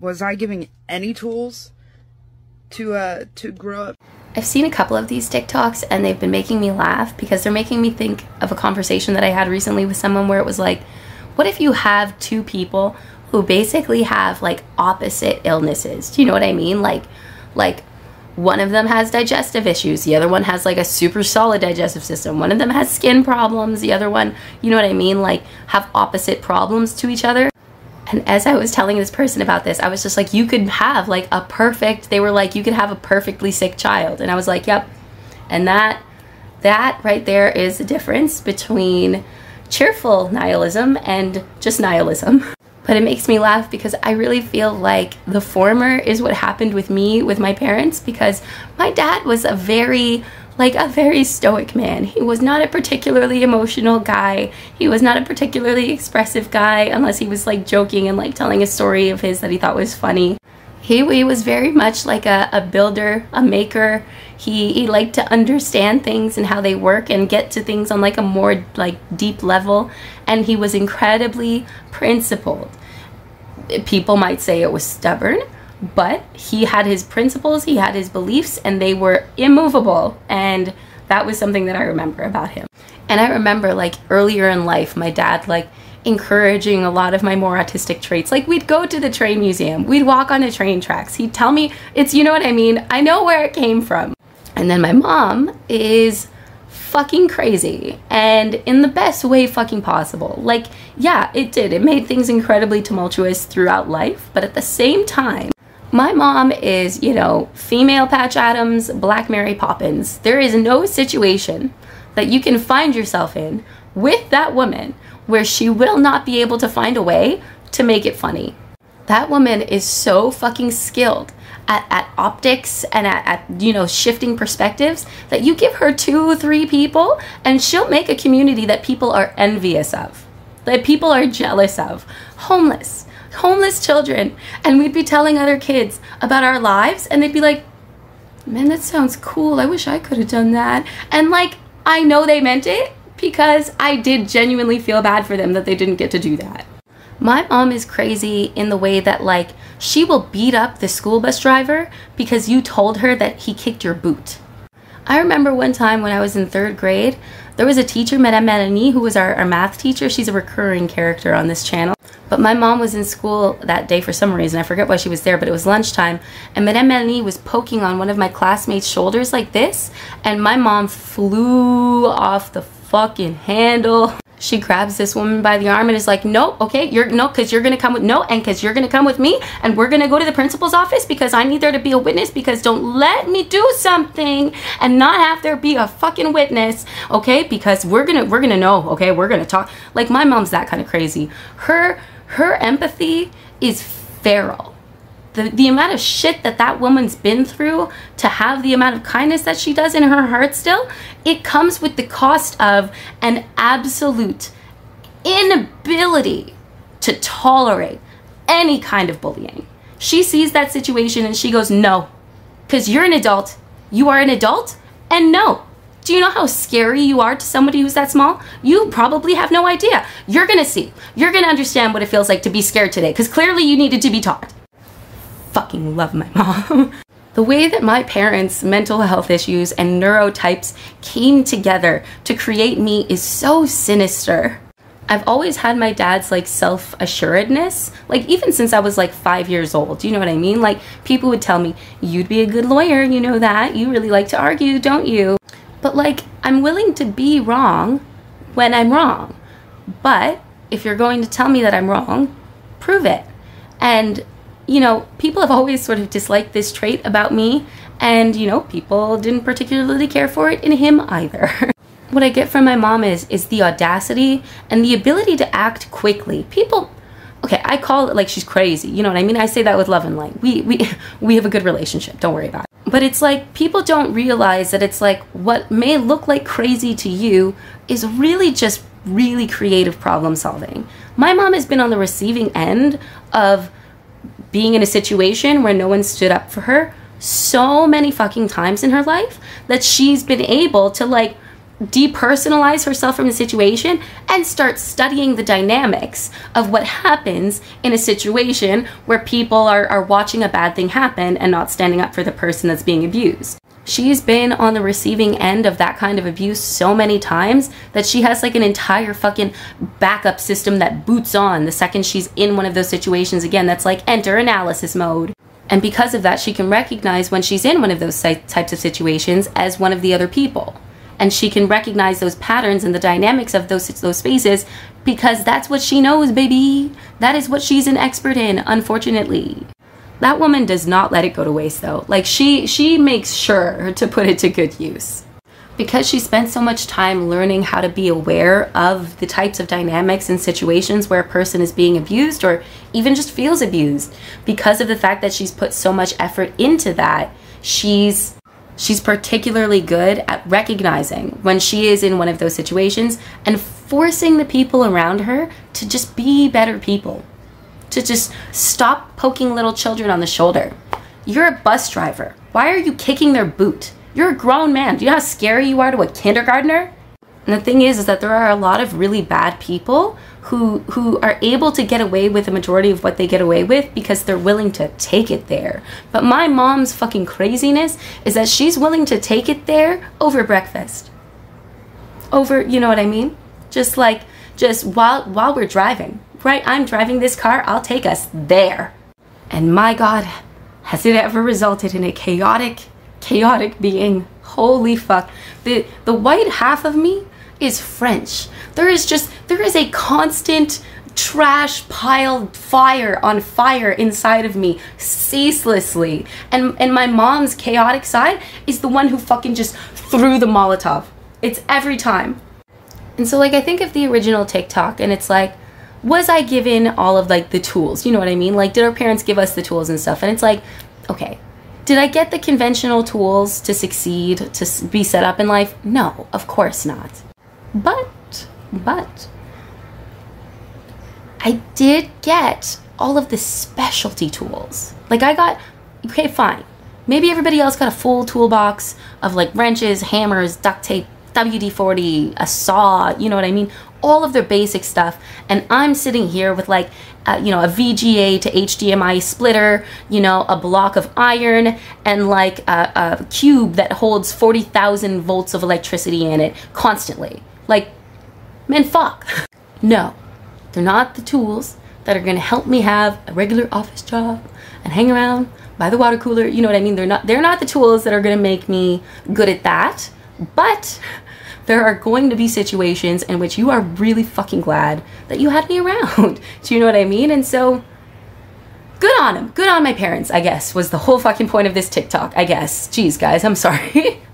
was I giving any tools to uh to grow up? I've seen a couple of these TikToks and they've been making me laugh because they're making me think of a conversation that I had recently with someone where it was like, what if you have two people who basically have like opposite illnesses? Do you know what I mean? Like like one of them has digestive issues, the other one has like a super solid digestive system. One of them has skin problems, the other one, you know what I mean? Like have opposite problems to each other. And as I was telling this person about this, I was just like, you could have like a perfect, they were like, you could have a perfectly sick child. And I was like, yep. And that, that right there is the difference between cheerful nihilism and just nihilism. But it makes me laugh because I really feel like the former is what happened with me with my parents because my dad was a very like a very stoic man. He was not a particularly emotional guy. He was not a particularly expressive guy unless he was like joking and like telling a story of his that he thought was funny. He, was very much like a, a builder, a maker. He, he liked to understand things and how they work and get to things on like a more like deep level. And he was incredibly principled. People might say it was stubborn, but he had his principles, he had his beliefs, and they were immovable. And that was something that I remember about him. And I remember like earlier in life, my dad like encouraging a lot of my more autistic traits. Like we'd go to the train museum, we'd walk on the train tracks. He'd tell me, it's, you know what I mean? I know where it came from. And then my mom is fucking crazy and in the best way fucking possible. Like, yeah, it did. It made things incredibly tumultuous throughout life, but at the same time, my mom is, you know, female Patch Adams, Black Mary Poppins. There is no situation that you can find yourself in with that woman where she will not be able to find a way to make it funny. That woman is so fucking skilled at, at optics and at, at, you know, shifting perspectives that you give her two, three people and she'll make a community that people are envious of, that people are jealous of. Homeless, homeless children and we'd be telling other kids about our lives and they'd be like man that sounds cool i wish i could have done that and like i know they meant it because i did genuinely feel bad for them that they didn't get to do that my mom is crazy in the way that like she will beat up the school bus driver because you told her that he kicked your boot I remember one time when I was in third grade, there was a teacher, Madame Melanie, who was our, our math teacher. She's a recurring character on this channel. But my mom was in school that day for some reason. I forget why she was there, but it was lunchtime. And Madame Melanie was poking on one of my classmates' shoulders like this. And my mom flew off the fucking handle she grabs this woman by the arm and is like, no, okay, you're no, because you're gonna come with no, and because you're gonna come with me, and we're gonna go to the principal's office because I need there to be a witness because don't let me do something and not have there be a fucking witness, okay? Because we're gonna we're gonna know, okay? We're gonna talk. Like my mom's that kind of crazy. Her her empathy is feral the, the amount of shit that that woman's been through to have the amount of kindness that she does in her heart still, it comes with the cost of an absolute inability to tolerate any kind of bullying. She sees that situation and she goes, no, because you're an adult. You are an adult, and no. Do you know how scary you are to somebody who's that small? You probably have no idea. You're gonna see. You're gonna understand what it feels like to be scared today, because clearly you needed to be taught fucking love my mom. the way that my parents' mental health issues and neurotypes came together to create me is so sinister. I've always had my dad's like self assuredness, like even since I was like five years old. You know what I mean? Like people would tell me, You'd be a good lawyer, you know that. You really like to argue, don't you? But like, I'm willing to be wrong when I'm wrong. But if you're going to tell me that I'm wrong, prove it. And you know, people have always sort of disliked this trait about me, and, you know, people didn't particularly care for it in him either. what I get from my mom is is the audacity and the ability to act quickly. People okay, I call it like she's crazy. You know what I mean? I say that with love and light. We we we have a good relationship. Don't worry about it. But it's like people don't realize that it's like what may look like crazy to you is really just really creative problem solving. My mom has been on the receiving end of being in a situation where no one stood up for her so many fucking times in her life that she's been able to like depersonalize herself from the situation and start studying the dynamics of what happens in a situation where people are, are watching a bad thing happen and not standing up for the person that's being abused. She's been on the receiving end of that kind of abuse so many times that she has like an entire fucking backup system that boots on the second she's in one of those situations again that's like enter analysis mode. And because of that, she can recognize when she's in one of those types of situations as one of the other people and she can recognize those patterns and the dynamics of those those spaces because that's what she knows, baby. That is what she's an expert in, unfortunately. That woman does not let it go to waste though. Like she she makes sure to put it to good use. Because she spent so much time learning how to be aware of the types of dynamics and situations where a person is being abused or even just feels abused. Because of the fact that she's put so much effort into that, she's She's particularly good at recognizing when she is in one of those situations and forcing the people around her to just be better people. To just stop poking little children on the shoulder. You're a bus driver. Why are you kicking their boot? You're a grown man. Do you know how scary you are to a kindergartner? And the thing is, is that there are a lot of really bad people who who are able to get away with the majority of what they get away with because they're willing to take it there. But my mom's fucking craziness is that she's willing to take it there over breakfast. Over, you know what I mean? Just like just while while we're driving. Right? I'm driving this car, I'll take us there. And my god, has it ever resulted in a chaotic chaotic being? Holy fuck. The the white half of me is French. There is just, there is a constant trash pile fire on fire inside of me ceaselessly. And, and my mom's chaotic side is the one who fucking just threw the Molotov. It's every time. And so like I think of the original TikTok and it's like, was I given all of like the tools? You know what I mean? Like did our parents give us the tools and stuff? And it's like, okay, did I get the conventional tools to succeed, to be set up in life? No, of course not. But, but, I did get all of the specialty tools. Like I got, okay, fine. Maybe everybody else got a full toolbox of like wrenches, hammers, duct tape, WD-40, a saw, you know what I mean? All of their basic stuff. And I'm sitting here with like, uh, you know, a VGA to HDMI splitter, you know, a block of iron, and like a, a cube that holds 40,000 volts of electricity in it constantly. Like, man, fuck. No, they're not the tools that are gonna help me have a regular office job and hang around by the water cooler. You know what I mean? They're not they're not the tools that are gonna make me good at that. But there are going to be situations in which you are really fucking glad that you had me around. Do you know what I mean? And so good on them. Good on my parents, I guess, was the whole fucking point of this TikTok, I guess. Jeez, guys, I'm sorry.